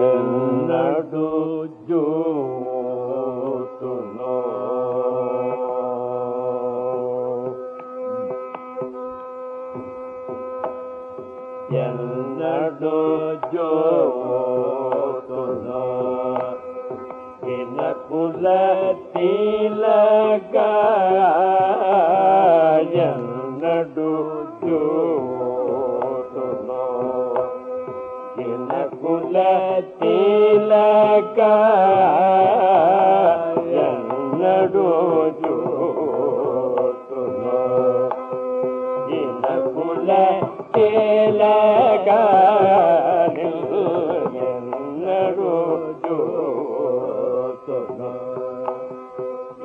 नडो जो त डोजो न कुल ते लॻंदो न कुल ते न रोजो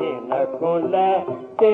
न कुल ते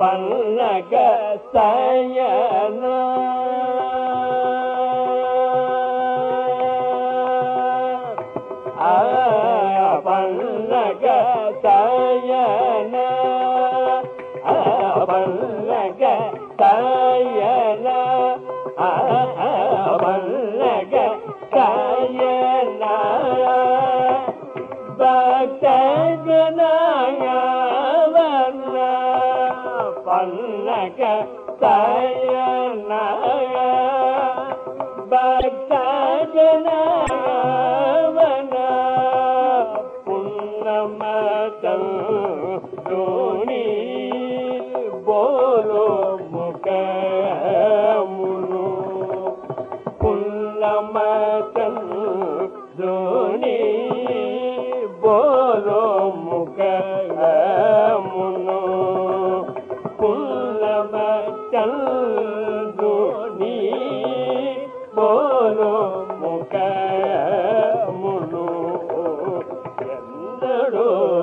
పల్లక సయన పల్లక సయన పల్లక సయన పల్లక సయన భక్త గణయ न मत डोणी बोरो क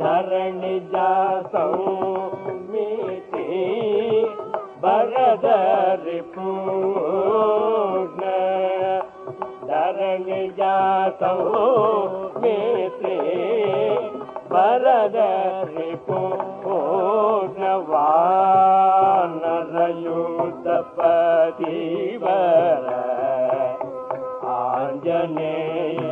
धरण जासौ मिटी बरद रिपूर्ण धरण जासौ मिटी बरद रिपूर्ण वानरयूतपतिवर आञ्जनेय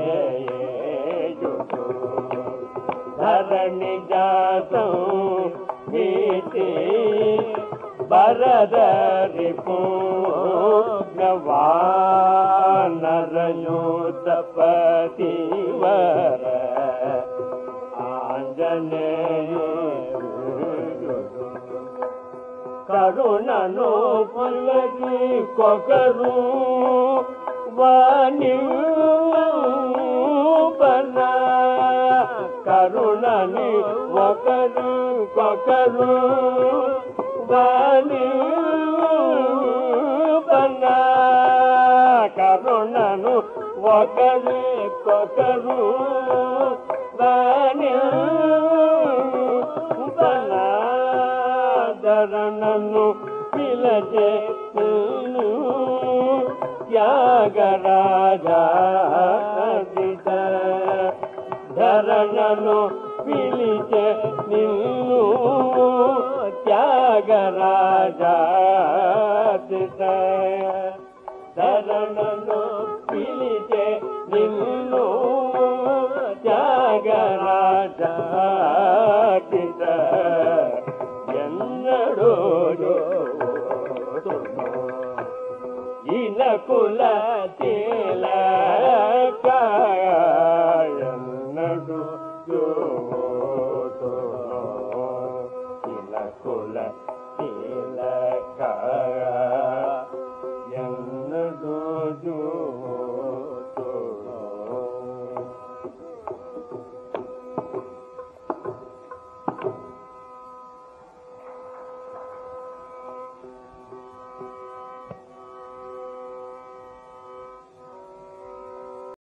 ಬರದರಿಪು ನವಾನರಯೋತಪತಿ ವರ ಆಂಜನೇಯೋ ಕರುಣನು ಪಲ್ಲಕಿ ಕೊಕರು ವಾಣಿಯು ಕರುಣನಿ ಒಕರು ಕೊಕರು కరుణను ఒకరి కొకరు ధరణను పిలచే త్యాగరాజా ధరణను పిలిచే నిన్ను త్యాగరాజా ನಾಗರಾಜಾಟಿದ ಎಲ್ಲಡೋ ಇಲ ಕುಲ ತೇಲ